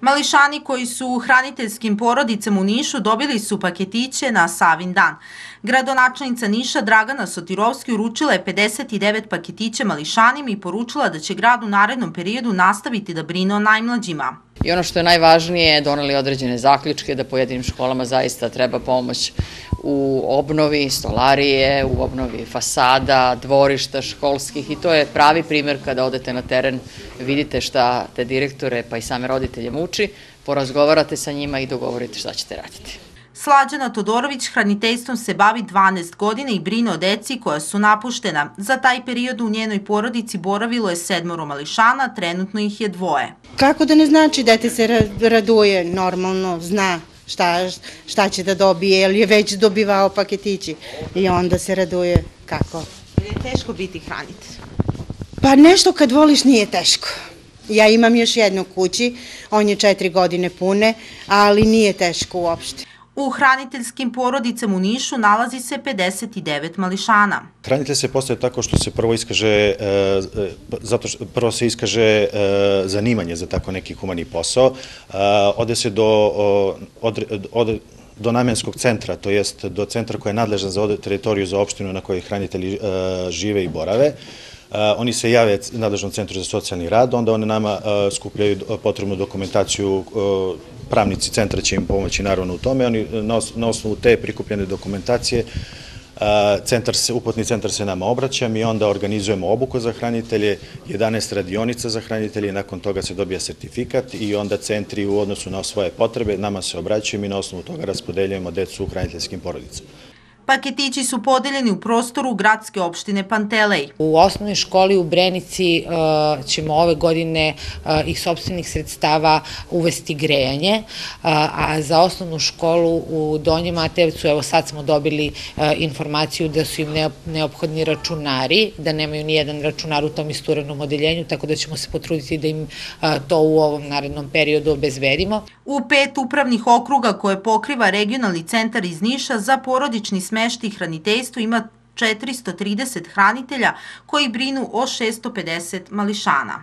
Mališani koji su u hraniteljskim porodicama u Nišu dobili su paketiće na Savin dan. Gradonačelnica Niša Dragana Sotirovski uručila je 59 paketića mališanima i poručila da će grad u narednom periodu nastaviti da brine o najmlađima. I ono što je najvažnije, doneli određene zaključke da pojedinim školama zaista treba pomoć u obnovi stolarije, u obnovi fasada, dvorišta školskih i to je pravi primer kada odete na teren, vidite šta te direktore pa i same roditelje muči, porazgovarate sa njima i dogovorite šta ćete raditi. Slađana Todorović hraniteljstvom se bavi 12 godina i brine o deci koja su napuštena. Za taj period u njenoj porodici boravilo je sedmoro mališana, trenutno ih je dvoje. Kako da ne znači dete se raduje, normalno, zna šta, šta će da dobije, jer je već dobivao paketići i onda se raduje kako. Je teško biti hranitelj? Pa nešto kad voliš nije teško. Ja imam još jednu kući, on je četiri godine pune, ali nije teško uopšte. U hraniteljskim porodicama u Nišu nalazi se 59 mališana. Hranitelj se postaje tako što se prvo iskaže, e, e, zato što prvo se iskaže e, zanimanje za tako neki humani posao, ode se do, od, do namenskog centra, to jest do centra koji je nadležan za teritoriju za opštinu na kojoj hranitelji žive i borave, oni se jave nadležnom centru za socijalni rad, onda one nama skupljaju potrebnu dokumentaciju, pravnici centra će im pomoći naravno u tome, oni na osnovu te prikupljene dokumentacije centar se, upotni centar se nama obraća, mi onda organizujemo obuku za hranitelje, 11 radionica za hranitelje, nakon toga se dobija sertifikat i onda centri u odnosu na svoje potrebe nama se obraćaju i na osnovu toga raspodeljujemo decu u hraniteljskim porodicama. Paketići su podeljeni u prostoru gradske opštine Pantelej. U osnovnoj školi u Brenici uh, ćemo ove godine uh, iz sobstvenih sredstava uvesti grejanje, uh, a za osnovnu školu u Donjem Matevcu, evo sad smo dobili informaciju da su im neophodni računari, da nemaju ni jedan računar u tom isturenom odeljenju, tako da ćemo se potruditi da im to u ovom narednom periodu obezvedimo. U pet upravnih okruga koje pokriva regionalni centar iz Niša za porodični smešti i hraniteljstvo ima 430 hranitelja koji brinu o 650 mališana.